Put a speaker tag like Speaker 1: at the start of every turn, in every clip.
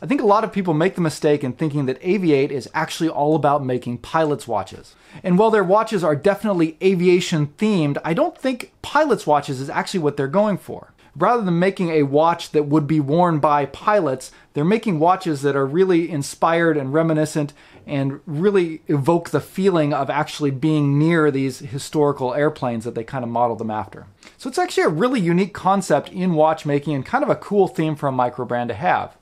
Speaker 1: I think a lot of people make the mistake in thinking that AVI-8 is actually all about making pilot's watches. And while their watches are definitely aviation themed, I don't think pilot's watches is actually what they're going for. Rather than making a watch that would be worn by pilots, they're making watches that are really inspired and reminiscent and really evoke the feeling of actually being near these historical airplanes that they kind of model them after. So it's actually a really unique concept in watchmaking and kind of a cool theme for a micro brand to have.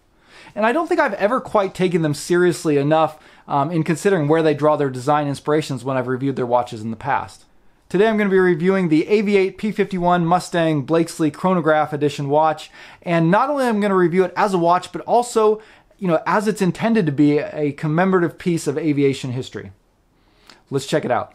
Speaker 1: And I don't think I've ever quite taken them seriously enough um, in considering where they draw their design inspirations when I've reviewed their watches in the past. Today I'm going to be reviewing the AVI-8 P51 Mustang Blakeslee Chronograph Edition watch. And not only am I going to review it as a watch, but also, you know, as it's intended to be a commemorative piece of aviation history. Let's check it out.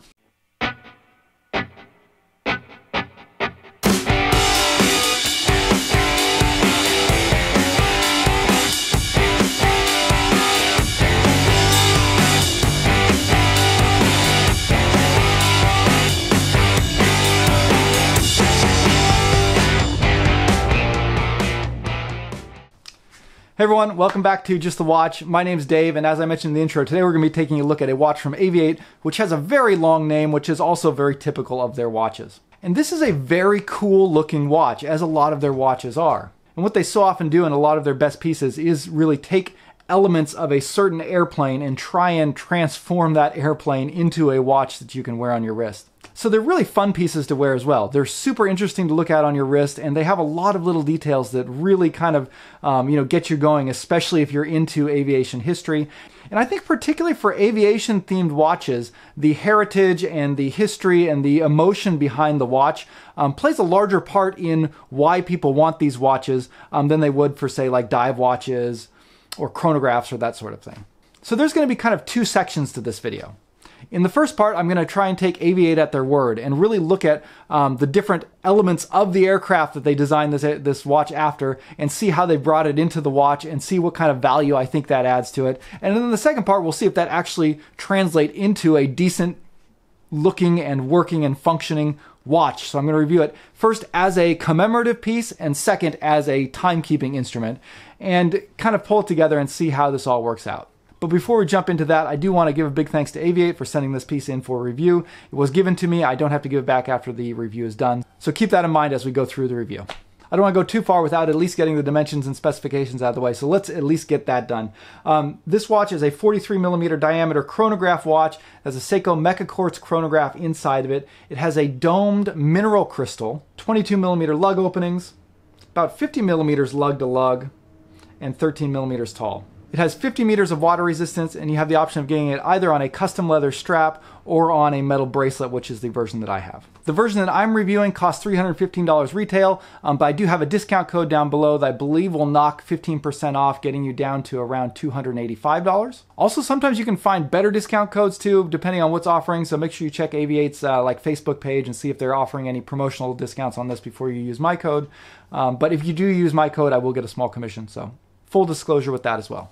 Speaker 1: Hey everyone, welcome back to Just the Watch. My name's Dave, and as I mentioned in the intro, today we're going to be taking a look at a watch from AVI-8, which has a very long name, which is also very typical of their watches. And this is a very cool looking watch, as a lot of their watches are. And what they so often do in a lot of their best pieces is really take elements of a certain airplane and try and transform that airplane into a watch that you can wear on your wrist. So they're really fun pieces to wear as well. They're super interesting to look at on your wrist, and they have a lot of little details that really kind of, um, you know, get you going, especially if you're into aviation history. And I think particularly for aviation themed watches, the heritage and the history and the emotion behind the watch um, plays a larger part in why people want these watches um, than they would for say like dive watches or chronographs or that sort of thing. So there's going to be kind of two sections to this video. In the first part, I'm going to try and take AVI-8 at their word and really look at um, the different elements of the aircraft that they designed this, this watch after and see how they brought it into the watch and see what kind of value I think that adds to it. And then the second part, we'll see if that actually translates into a decent looking and working and functioning watch. So I'm going to review it first as a commemorative piece and second as a timekeeping instrument and kind of pull it together and see how this all works out. But before we jump into that, I do want to give a big thanks to AVI-8 for sending this piece in for review. It was given to me. I don't have to give it back after the review is done. So keep that in mind as we go through the review. I don't want to go too far without at least getting the dimensions and specifications out of the way. So let's at least get that done. Um, this watch is a 43 millimeter diameter chronograph watch. It has a Seiko Mecha Quartz chronograph inside of it. It has a domed mineral crystal, 22 millimeter lug openings, about 50 millimeters lug to lug, and 13 millimeters tall. It has 50 meters of water resistance, and you have the option of getting it either on a custom leather strap or on a metal bracelet, which is the version that I have. The version that I'm reviewing costs $315 retail, um, but I do have a discount code down below that I believe will knock 15% off, getting you down to around $285. Also, sometimes you can find better discount codes too, depending on what's offering. So make sure you check AVI-8's uh, like Facebook page and see if they're offering any promotional discounts on this before you use my code. Um, but if you do use my code, I will get a small commission. So full disclosure with that as well.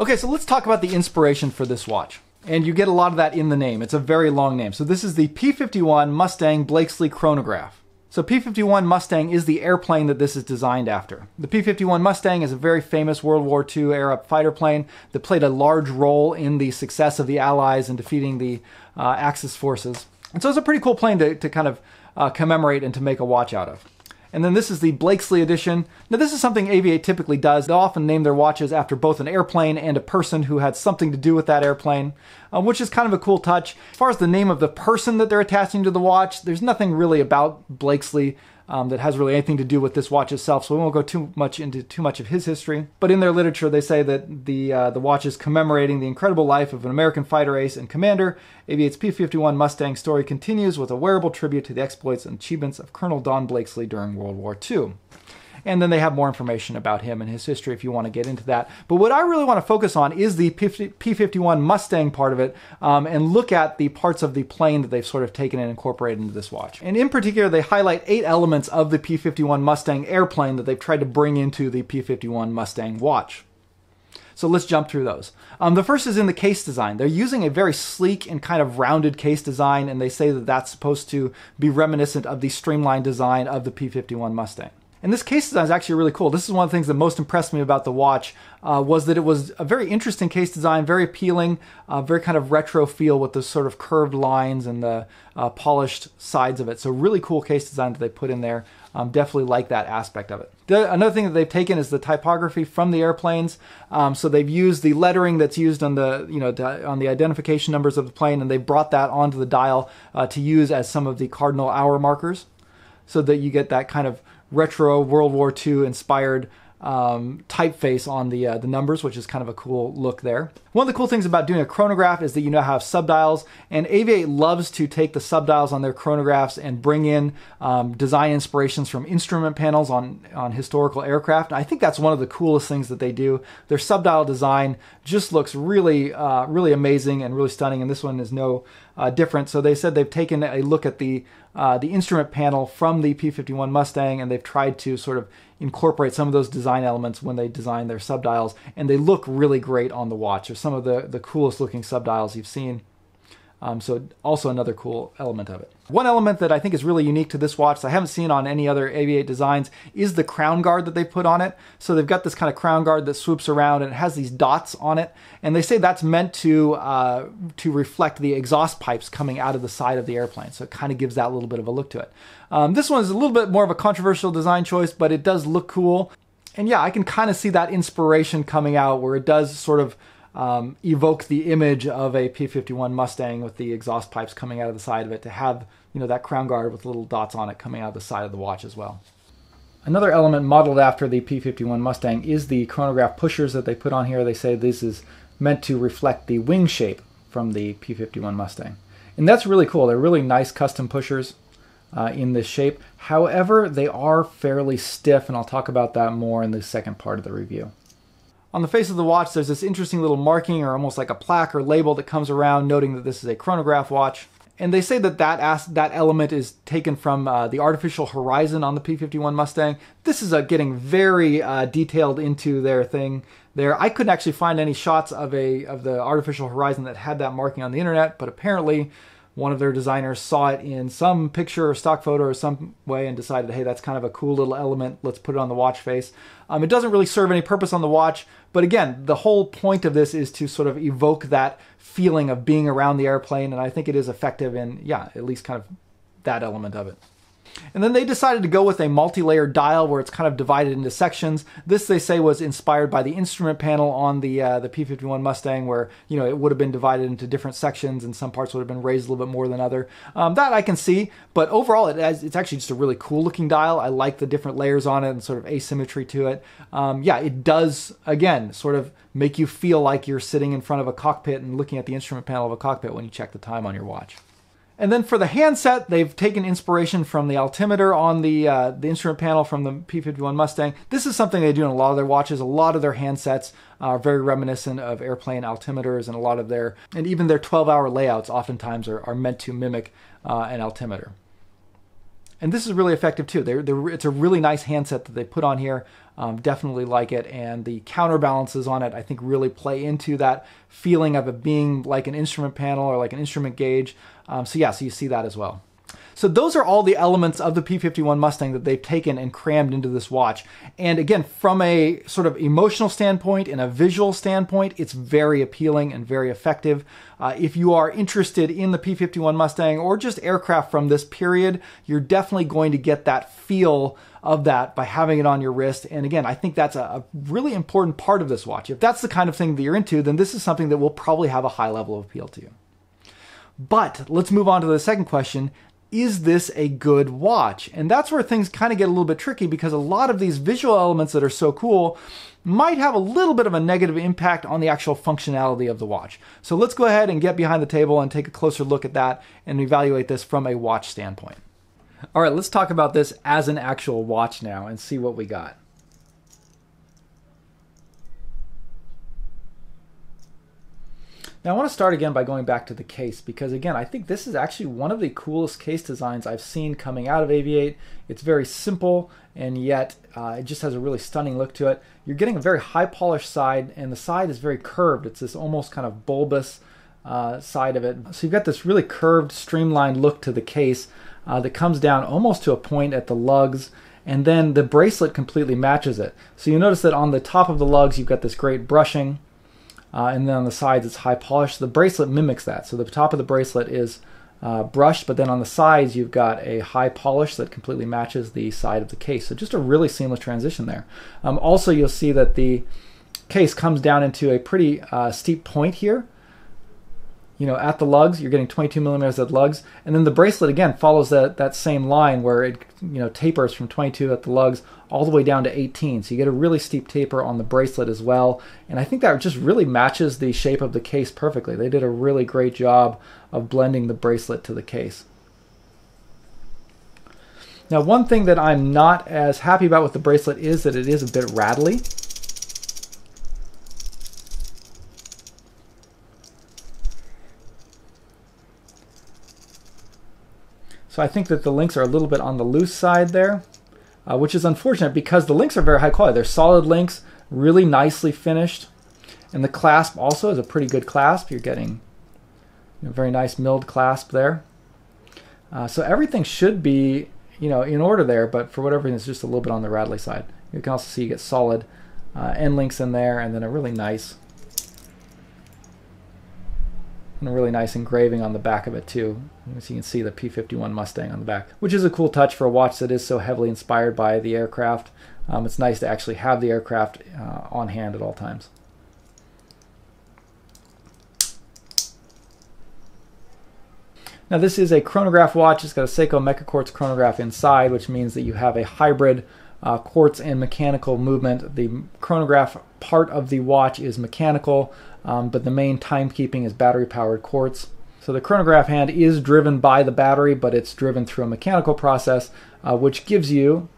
Speaker 1: Okay, so let's talk about the inspiration for this watch. And you get a lot of that in the name. It's a very long name. So this is the P51 Mustang Blakeslee chronograph. So P-51 Mustang is the airplane that this is designed after. The P-51 Mustang is a very famous World War II era fighter plane that played a large role in the success of the Allies in defeating the uh, Axis forces. And so it's a pretty cool plane to, to kind of uh, commemorate and to make a watch out of. And then this is the Blakeslee edition. Now, this is something AVI-8 typically does. They'll often name their watches after both an airplane and a person who had something to do with that airplane, um, which is kind of a cool touch. As far as the name of the person that they're attaching to the watch, there's nothing really about Blakeslee um, that has really anything to do with this watch itself. So we won't go too much into too much of his history. But in their literature, they say that the uh, the watch is commemorating the incredible life of an American fighter ace and commander. AVI-8's P-51 Mustang story continues with a wearable tribute to the exploits and achievements of Colonel Don Blakeslee during World War II. And then they have more information about him and his history if you want to get into that. But what I really want to focus on is the P 51 Mustang part of it um, and look at the parts of the plane that they've sort of taken and incorporated into this watch. And in particular, they highlight eight elements of the P 51 Mustang airplane that they've tried to bring into the P 51 Mustang watch. So let's jump through those. Um, the first is in the case design. They're using a very sleek and kind of rounded case design, and they say that that's supposed to be reminiscent of the streamlined design of the P 51 Mustang. And this case design is actually really cool. This is one of the things that most impressed me about the watch uh, was that it was a very interesting case design, very appealing, uh, very kind of retro feel with the sort of curved lines and the uh, polished sides of it. So really cool case design that they put in there. Um, definitely like that aspect of it. The, another thing that they've taken is the typography from the airplanes. Um, so they've used the lettering that's used on the you know on the identification numbers of the plane, and they've brought that onto the dial uh, to use as some of the cardinal hour markers, so that you get that kind of retro World War II inspired um, typeface on the uh, the numbers, which is kind of a cool look there. One of the cool things about doing a chronograph is that you now have subdials, and AVI-8 loves to take the subdials on their chronographs and bring in um, design inspirations from instrument panels on on historical aircraft. I think that's one of the coolest things that they do. Their subdial design just looks really uh, really amazing and really stunning, and this one is no uh, different. So they said they've taken a look at the uh, the instrument panel from the P51 Mustang, and they've tried to sort of incorporate some of those design elements when they design their subdials, and they look really great on the watch. Some of the, the coolest looking subdials you've seen. Um, so also another cool element of it. One element that I think is really unique to this watch that I haven't seen on any other AVI-8 designs is the crown guard that they put on it. So they've got this kind of crown guard that swoops around and it has these dots on it, and they say that's meant to uh, to reflect the exhaust pipes coming out of the side of the airplane. So it kind of gives that little bit of a look to it. Um, this one is a little bit more of a controversial design choice, but it does look cool. And yeah, I can kind of see that inspiration coming out where it does sort of um, evoke the image of a P51 Mustang with the exhaust pipes coming out of the side of it to have you know that crown guard with little dots on it coming out of the side of the watch as well. Another element modeled after the P51 Mustang is the chronograph pushers that they put on here. They say this is meant to reflect the wing shape from the P51 Mustang. And that's really cool. They're really nice custom pushers uh, in this shape. However, they are fairly stiff, and I'll talk about that more in the second part of the review. On the face of the watch, there's this interesting little marking or almost like a plaque or label that comes around noting that this is a chronograph watch. And they say that that, as- that element is taken from uh, the artificial horizon on the P51 Mustang. This is uh, getting very uh, detailed into their thing there. I couldn't actually find any shots of a of the artificial horizon that had that marking on the internet, but apparently one of their designers saw it in some picture or stock photo or some way and decided, hey, that's kind of a cool little element. Let's put it on the watch face. Um, it doesn't really serve any purpose on the watch, but again, the whole point of this is to sort of evoke that feeling of being around the airplane, and I think it is effective in, yeah, at least kind of that element of it. And then they decided to go with a multi-layered dial where it's kind of divided into sections. This they say was inspired by the instrument panel on the uh, the P51 Mustang, where you know it would have been divided into different sections, and some parts would have been raised a little bit more than other. Um, that I can see, but overall, it has, it's actually just a really cool looking dial. I like the different layers on it and sort of asymmetry to it. Um, yeah, it does again sort of make you feel like you're sitting in front of a cockpit and looking at the instrument panel of a cockpit when you check the time on your watch. And then for the handset, they've taken inspiration from the altimeter on the uh, the instrument panel from the P51 Mustang. This is something they do in a lot of their watches. A lot of their handsets are very reminiscent of airplane altimeters, and a lot of their and even their 12-hour layouts oftentimes are, are meant to mimic uh, an altimeter. And this is really effective too. They're, they're, it's a really nice handset that they put on here. Um, definitely like it, and the counterbalances on it I think really play into that feeling of it being like an instrument panel or like an instrument gauge. Um, so yeah, so you see that as well. So those are all the elements of the P51 Mustang that they've taken and crammed into this watch. And again, from a sort of emotional standpoint and a visual standpoint, it's very appealing and very effective. Uh, if you are interested in the P51 Mustang or just aircraft from this period, you're definitely going to get that feel of that by having it on your wrist. And again, I think that's a, a, really important part of this watch. If that's the kind of thing that you're into, then this is something that will probably have a high level of appeal to you. But let's move on to the second question. Is this a good watch? And that's where things kind of get a little bit tricky because a lot of these visual elements that are so cool might have a little bit of a negative impact on the actual functionality of the watch. So let's go ahead and get behind the table and take a closer look at that and evaluate this from a watch standpoint. All right, let's talk about this as an actual watch now and see what we got. Now I want to start again by going back to the case because again I think this is actually one of the coolest case designs I've seen coming out of AVI-8. It's very simple and yet uh, it just has a really stunning look to it. You're getting a very high polished side and the side is very curved. It's this almost kind of bulbous uh, side of it. So you've got this really curved streamlined look to the case uh, that comes down almost to a point at the lugs and then the bracelet completely matches it. So you notice that on the top of the lugs, you've got this great brushing, uh, and then on the sides, it's high polish. The bracelet mimics that. So the top of the bracelet is uh, brushed, but then on the sides, you've got a high polish that completely matches the side of the case. So just a really seamless transition there. Um, also, you'll see that the case comes down into a pretty uh, steep point here you know, at the lugs, you're getting 22 millimeters at lugs, and then the bracelet again follows that that same line where it you know tapers from 22 at the lugs all the way down to 18. So you get a really steep taper on the bracelet as well, and I think that just really matches the shape of the case perfectly. They did a really great job of blending the bracelet to the case. Now, one thing that I'm not as happy about with the bracelet is that it is a bit rattly. So I think that the links are a little bit on the loose side there, uh, which is unfortunate because the links are very high quality. They're solid links, really nicely finished. And the clasp also is a pretty good clasp. You're getting a very nice milled clasp there. Uh, so everything should be, you know, in order there, but for whatever reason, it's just a little bit on the rattly side. You can also see you get solid uh, end links in there, and then a really nice and a really nice engraving on the back of it too. As you can see the P-51 Mustang on the back, which is a cool touch for a watch that is so heavily inspired by the aircraft. Um, it's nice to actually have the aircraft uh, on hand at all times. Now this is a chronograph watch. It's got a Seiko Mecha Quartz chronograph inside, which means that you have a hybrid uh, quartz and mechanical movement. The chronograph part of the watch is mechanical, um, but the main timekeeping is battery powered quartz. So the chronograph hand is driven by the battery, but it's driven through a mechanical process, uh, which gives you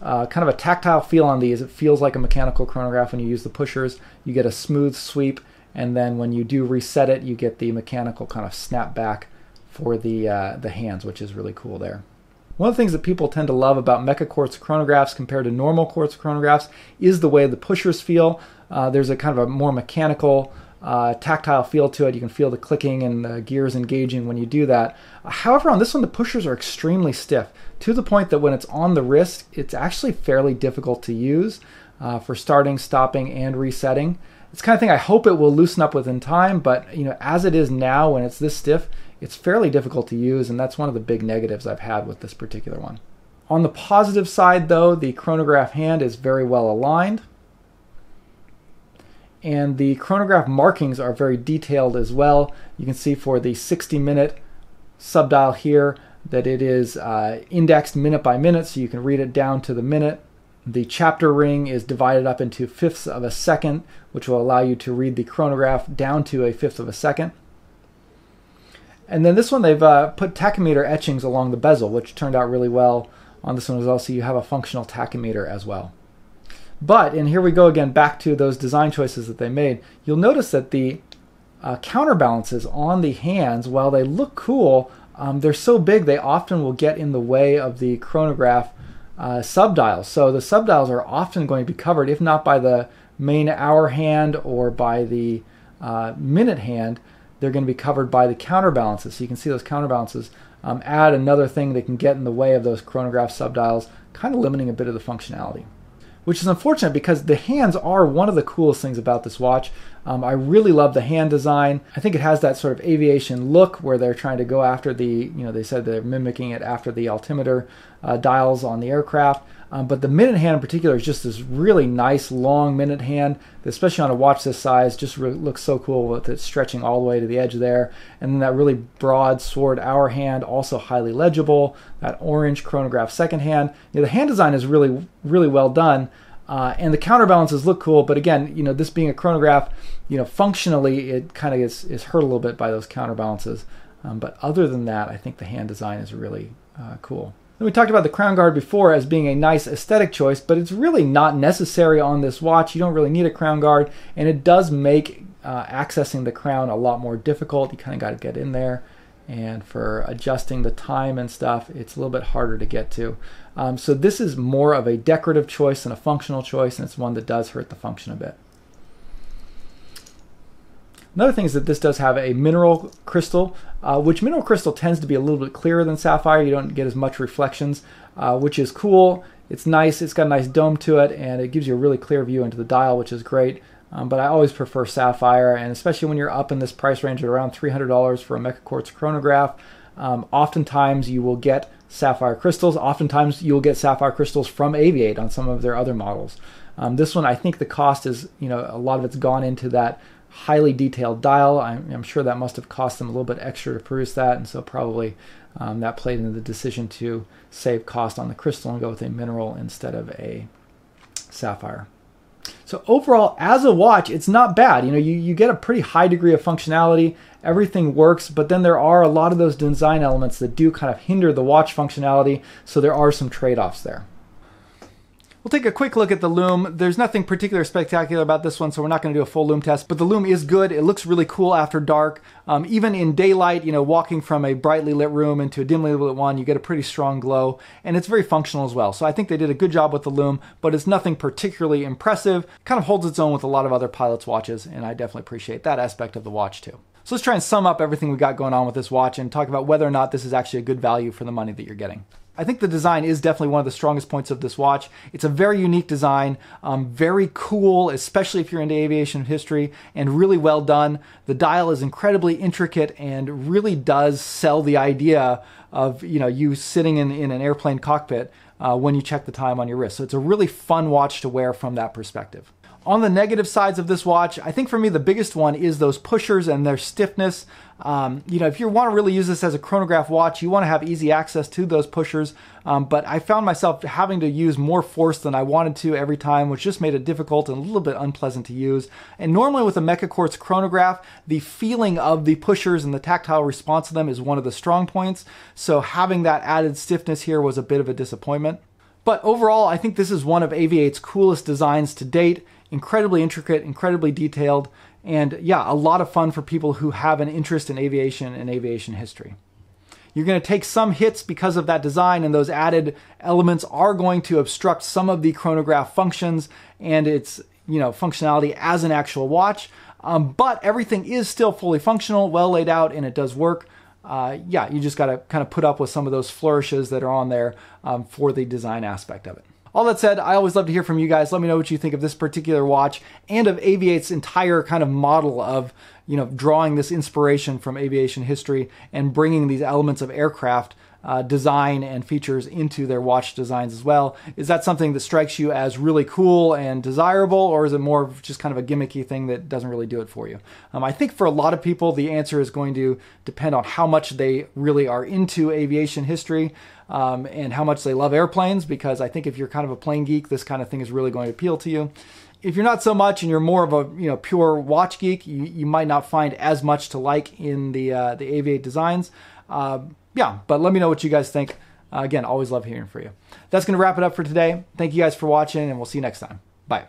Speaker 1: uh, kind of a tactile feel on these. It feels like a mechanical chronograph when you use the pushers. You get a smooth sweep, and then when you do reset it, you get the mechanical kind of snap back for the uh, the hands, which is really cool there. One of the things that people tend to love about Mecha Quartz chronographs compared to normal quartz chronographs is the way the pushers feel. Uh, there's a kind of a more mechanical, uh, tactile feel to it. You can feel the clicking and the gears engaging when you do that. However, on this one, the pushers are extremely stiff to the point that when it's on the wrist, it's actually fairly difficult to use uh, for starting, stopping, and resetting. It's kind of thing I hope it will loosen up within time, but you know, as it is now, when it's this stiff, it's fairly difficult to use, and that's one of the big negatives I've had with this particular one. On the positive side, though, the chronograph hand is very well aligned. And the chronograph markings are very detailed as well. You can see for the 60 minute subdial here that it is uh, indexed minute by minute, so you can read it down to the minute. The chapter ring is divided up into fifths of a second, which will allow you to read the chronograph down to a fifth of a second. And then this one, they've uh, put tachymeter etchings along the bezel, which turned out really well on this one as well. So you have a functional tachymeter as well. But, and here we go again back to those design choices that they made. You'll notice that the uh, counterbalances on the hands, while they look cool, um, they're so big they often will get in the way of the chronograph uh, subdials. So the subdials are often going to be covered, if not by the main hour hand or by the uh, minute hand, they're going to be covered by the counterbalances. So you can see those counterbalances um, add another thing that can get in the way of those chronograph subdials, kind of limiting a bit of the functionality. Which is unfortunate because the hands are one of the coolest things about this watch. Um, I really love the hand design. I think it has that sort of aviation look where they're trying to go after the, you know, they said they're mimicking it after the altimeter uh, dials on the aircraft. Um, but the minute hand in particular is just this really nice long minute hand, especially on a watch this size, just re- looks so cool with it stretching all the way to the edge there. And then that really broad sword hour hand, also highly legible. That orange chronograph second hand. You know, the hand design is really, really well done. Uh, and the counterbalances look cool, but again, you know, this being a chronograph, you know, functionally it kind of is, is hurt a little bit by those counterbalances. Um, but other than that, I think the hand design is really uh, cool. And we talked about the crown guard before as being a nice aesthetic choice, but it's really not necessary on this watch. You don't really need a crown guard, and it does make uh, accessing the crown a lot more difficult. You kind of got to get in there, and for adjusting the time and stuff, it's a little bit harder to get to. Um, so this is more of a decorative choice than a functional choice, and it's one that does hurt the function a bit. Another thing is that this does have a mineral crystal, uh, which mineral crystal tends to be a little bit clearer than sapphire. You don't get as much reflections, uh, which is cool. It's nice. It's got a nice dome to it, and it gives you a really clear view into the dial, which is great. Um, but I always prefer sapphire, and especially when you're up in this price range at around $300 for a Mecha Quartz chronograph, um, oftentimes you will get sapphire crystals. Oftentimes you'll get sapphire crystals from AVI-8 on some of their other models. Um, this one, I think the cost is, you know, a lot of it's gone into that highly detailed dial. I'm, I'm sure that must have cost them a little bit extra to produce that, and so probably um, that played into the decision to save cost on the crystal and go with a mineral instead of a sapphire. So overall, as a watch, it's not bad. You know, you, you get a pretty high degree of functionality. Everything works, but then there are a lot of those design elements that do kind of hinder the watch functionality. So there are some trade-offs there. We'll take a quick look at the lume. There's nothing particular spectacular about this one, so we're not going to do a full lume test, but the lume is good. It looks really cool after dark. Um, even in daylight, you know, walking from a brightly lit room into a dimly lit one, you get a pretty strong glow, and it's very functional as well. So I think they did a good job with the lume, but it's nothing particularly impressive. Kind of holds its own with a lot of other pilots' watches, and I definitely appreciate that aspect of the watch too. So let's try and sum up everything we got going on with this watch and talk about whether or not this is actually a good value for the money that you're getting. I think the design is definitely one of the strongest points of this watch. It's a very unique design, um, very cool, especially if you're into aviation history, and really well done. The dial is incredibly intricate and really does sell the idea of you know you sitting in, in an airplane cockpit uh, when you check the time on your wrist. So it's a really fun watch to wear from that perspective. On the negative sides of this watch, I think for me the biggest one is those pushers and their stiffness. Um, you know, if you want to really use this as a chronograph watch, you want to have easy access to those pushers. Um, but I found myself having to use more force than I wanted to every time, which just made it difficult and a little bit unpleasant to use. And normally with a Mecha Quartz chronograph, the feeling of the pushers and the tactile response to them is one of the strong points. So having that added stiffness here was a bit of a disappointment. But overall, I think this is one of AVI-8's coolest designs to date incredibly intricate, incredibly detailed, and yeah, a lot of fun for people who have an interest in aviation and aviation history. You're going to take some hits because of that design, and those added elements are going to obstruct some of the chronograph functions and its you know functionality as an actual watch. Um, but everything is still fully functional, well laid out, and it does work. Uh, yeah, you just got to kind of put up with some of those flourishes that are on there um, for the design aspect of it. All that said, I always love to hear from you guys. Let me know what you think of this particular watch and of AVI-8's entire kind of model of, you know, drawing this inspiration from aviation history and bringing these elements of aircraft uh, design and features into their watch designs as well. Is that something that strikes you as really cool and desirable, or is it more of just kind of a gimmicky thing that doesn't really do it for you? Um, I think for a lot of people, the answer is going to depend on how much they really are into aviation history um, and how much they love airplanes, because I think if you're kind of a plane geek, this kind of thing is really going to appeal to you. If you're not so much and you're more of a you know pure watch geek, you, you might not find as much to like in the uh, the AVI-8 designs. Uh, yeah, but let me know what you guys think. Uh, again, always love hearing from you. That's going to wrap it up for today. Thank you guys for watching, and we'll see you next time. Bye.